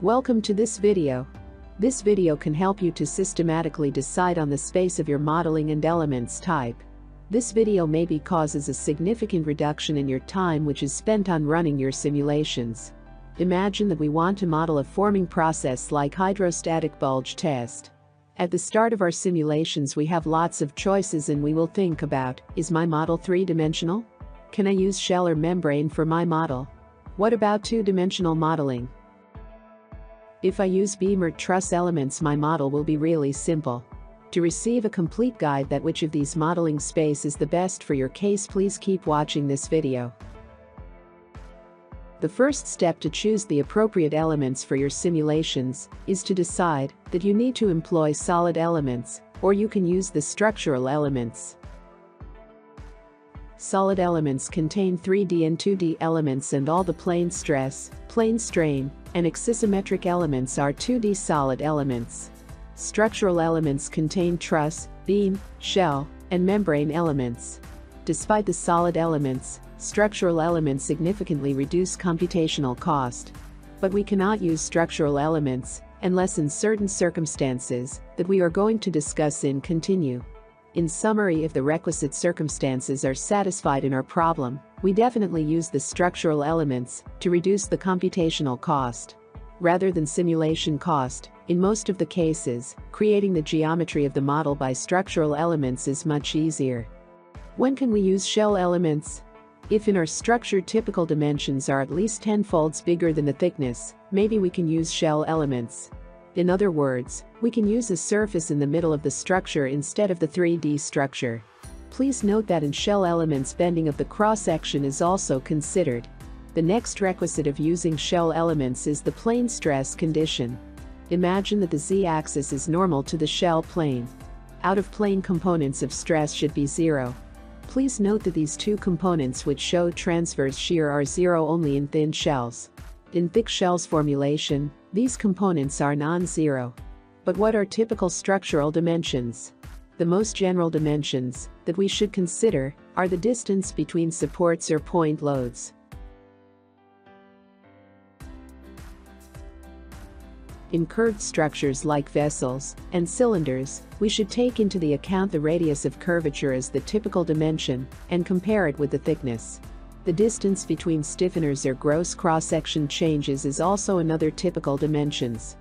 Welcome to this video. This video can help you to systematically decide on the space of your modeling and elements type. This video maybe causes a significant reduction in your time which is spent on running your simulations. Imagine that we want to model a forming process like hydrostatic bulge test. At the start of our simulations we have lots of choices and we will think about, is my model three-dimensional? Can I use shell or membrane for my model? What about two-dimensional modeling? If I use beam or truss elements my model will be really simple. To receive a complete guide that which of these modeling space is the best for your case please keep watching this video. The first step to choose the appropriate elements for your simulations is to decide that you need to employ solid elements, or you can use the structural elements. Solid elements contain 3D and 2D elements and all the plane stress, plane strain, and axisymmetric elements are 2D solid elements. Structural elements contain truss, beam, shell, and membrane elements. Despite the solid elements, structural elements significantly reduce computational cost. But we cannot use structural elements unless in certain circumstances that we are going to discuss in continue. In summary if the requisite circumstances are satisfied in our problem, we definitely use the structural elements to reduce the computational cost. Rather than simulation cost, in most of the cases, creating the geometry of the model by structural elements is much easier. When can we use shell elements? If in our structure typical dimensions are at least 10 folds bigger than the thickness, maybe we can use shell elements. In other words, we can use a surface in the middle of the structure instead of the 3D structure. Please note that in shell elements bending of the cross-section is also considered. The next requisite of using shell elements is the plane stress condition. Imagine that the z-axis is normal to the shell plane. Out-of-plane components of stress should be zero. Please note that these two components which show transverse shear are zero only in thin shells. In thick shells formulation, these components are non-zero. But what are typical structural dimensions? The most general dimensions that we should consider are the distance between supports or point loads. In curved structures like vessels and cylinders, we should take into the account the radius of curvature as the typical dimension and compare it with the thickness. The distance between stiffeners or gross cross-section changes is also another typical dimensions.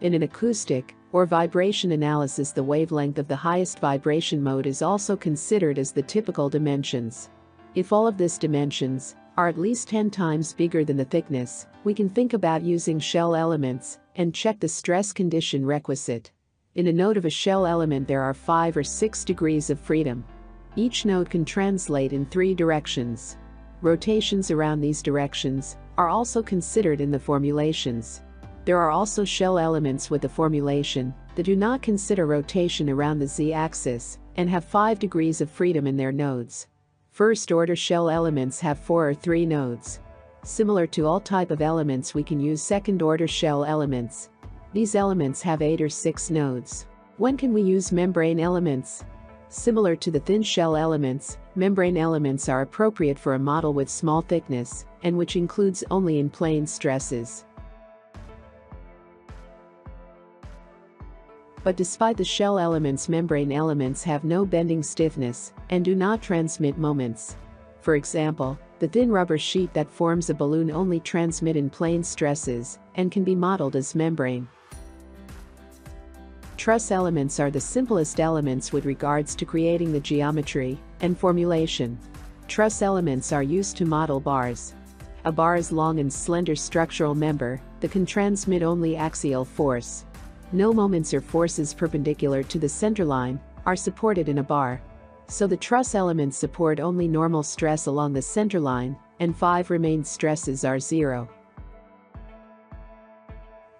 In an acoustic or vibration analysis the wavelength of the highest vibration mode is also considered as the typical dimensions. If all of these dimensions are at least 10 times bigger than the thickness, we can think about using shell elements and check the stress condition requisite. In a node of a shell element there are 5 or 6 degrees of freedom. Each node can translate in three directions. Rotations around these directions are also considered in the formulations. There are also shell elements with the formulation that do not consider rotation around the z-axis and have 5 degrees of freedom in their nodes. First-order shell elements have 4 or 3 nodes. Similar to all type of elements we can use second-order shell elements these elements have 8 or 6 nodes. When can we use membrane elements? Similar to the thin shell elements, membrane elements are appropriate for a model with small thickness and which includes only in plane stresses. But despite the shell elements membrane elements have no bending stiffness and do not transmit moments. For example, the thin rubber sheet that forms a balloon only transmit in plane stresses and can be modeled as membrane. Truss elements are the simplest elements with regards to creating the geometry and formulation. Truss elements are used to model bars. A bar is long and slender structural member that can transmit only axial force. No moments or forces perpendicular to the centerline are supported in a bar. So the truss elements support only normal stress along the centerline and five remained stresses are zero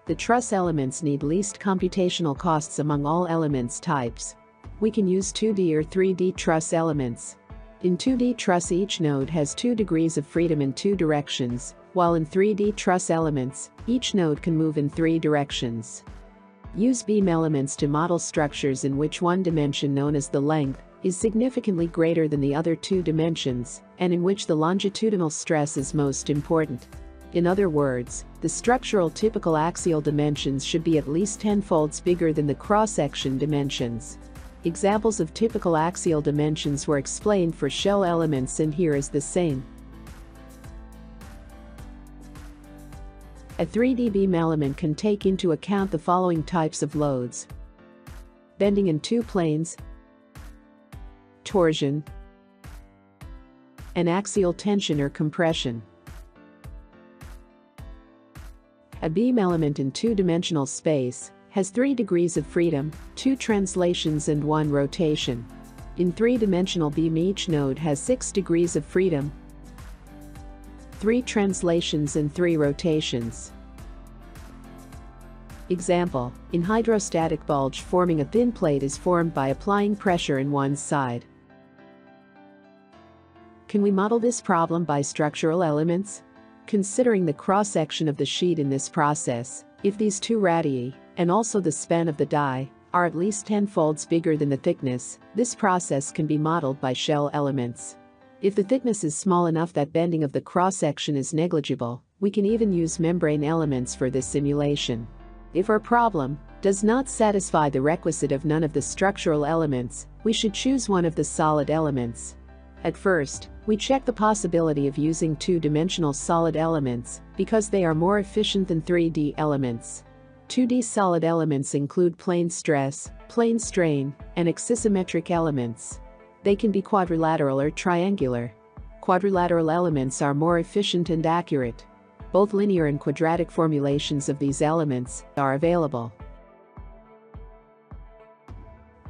the truss elements need least computational costs among all elements types. We can use 2D or 3D truss elements. In 2D truss each node has 2 degrees of freedom in two directions, while in 3D truss elements, each node can move in three directions. Use beam elements to model structures in which one dimension known as the length is significantly greater than the other two dimensions, and in which the longitudinal stress is most important. In other words, the structural typical axial dimensions should be at least 10 folds bigger than the cross-section dimensions. Examples of typical axial dimensions were explained for shell elements and here is the same. A 3D beam element can take into account the following types of loads. Bending in two planes, torsion, and axial tension or compression. A beam element in two-dimensional space has three degrees of freedom, two translations and one rotation. In three-dimensional beam each node has six degrees of freedom, three translations and three rotations. Example, in hydrostatic bulge forming a thin plate is formed by applying pressure in one side. Can we model this problem by structural elements? Considering the cross-section of the sheet in this process, if these two radii, and also the span of the die, are at least 10 folds bigger than the thickness, this process can be modeled by shell elements. If the thickness is small enough that bending of the cross-section is negligible, we can even use membrane elements for this simulation. If our problem does not satisfy the requisite of none of the structural elements, we should choose one of the solid elements. At first, we check the possibility of using two-dimensional solid elements because they are more efficient than 3D elements. 2D solid elements include plane stress, plane strain, and axisymmetric elements. They can be quadrilateral or triangular. Quadrilateral elements are more efficient and accurate. Both linear and quadratic formulations of these elements are available.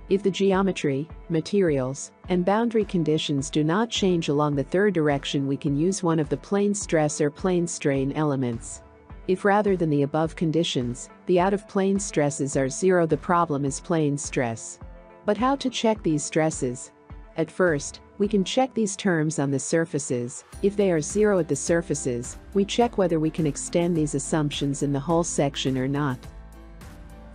If the geometry, materials, and boundary conditions do not change along the third direction we can use one of the plane stress or plane strain elements. If rather than the above conditions, the out-of-plane stresses are zero the problem is plane stress. But how to check these stresses? At first, we can check these terms on the surfaces. If they are zero at the surfaces, we check whether we can extend these assumptions in the whole section or not.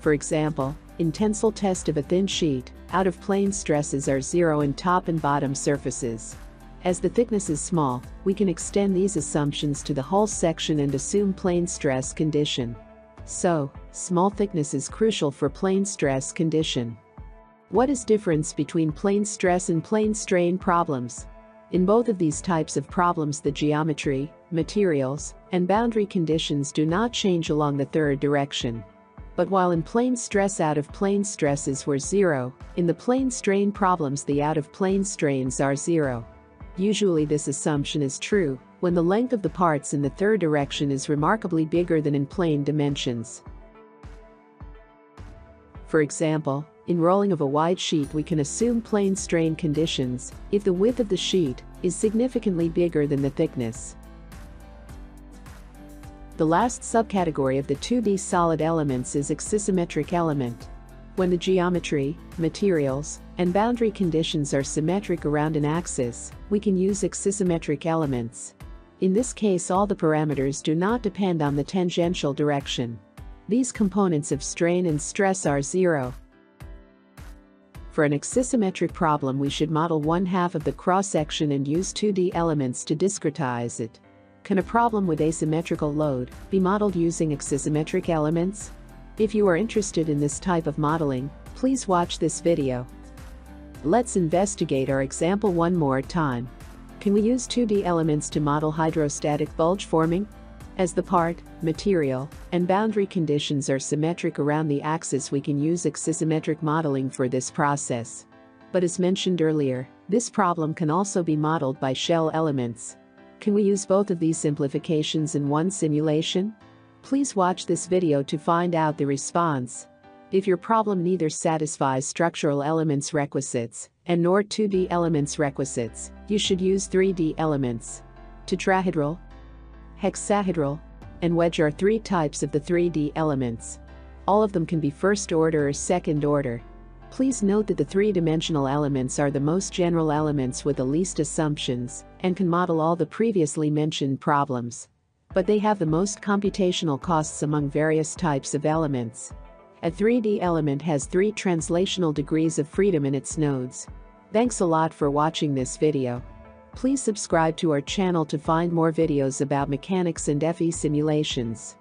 For example, in tensile test of a thin sheet, out-of-plane stresses are zero in top and bottom surfaces. As the thickness is small, we can extend these assumptions to the whole section and assume plane stress condition. So, small thickness is crucial for plane stress condition. What is difference between plane stress and plane strain problems? In both of these types of problems the geometry, materials, and boundary conditions do not change along the third direction. But while in plane stress out-of-plane stresses were zero, in the plane strain problems the out-of-plane strains are zero. Usually this assumption is true when the length of the parts in the third direction is remarkably bigger than in plane dimensions. For example, in rolling of a wide sheet we can assume plane strain conditions if the width of the sheet is significantly bigger than the thickness. The last subcategory of the 2D solid elements is axisymmetric element. When the geometry, materials, and boundary conditions are symmetric around an axis, we can use axisymmetric elements. In this case all the parameters do not depend on the tangential direction. These components of strain and stress are zero, for an axisymmetric problem we should model one half of the cross-section and use 2D elements to discretize it. Can a problem with asymmetrical load be modeled using axisymmetric elements? If you are interested in this type of modeling, please watch this video. Let's investigate our example one more time. Can we use 2D elements to model hydrostatic bulge forming? As the part, material, and boundary conditions are symmetric around the axis we can use axisymmetric modeling for this process. But as mentioned earlier, this problem can also be modeled by shell elements. Can we use both of these simplifications in one simulation? Please watch this video to find out the response. If your problem neither satisfies structural elements requisites and nor 2D elements requisites, you should use 3D elements. Tetrahedral, hexahedral, and wedge are three types of the 3D elements. All of them can be first order or second order. Please note that the three-dimensional elements are the most general elements with the least assumptions and can model all the previously mentioned problems. But they have the most computational costs among various types of elements. A 3D element has three translational degrees of freedom in its nodes. Thanks a lot for watching this video. Please subscribe to our channel to find more videos about mechanics and FE simulations.